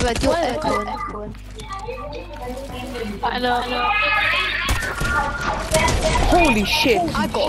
But you're echoing. I know. I know. Holy shit. I got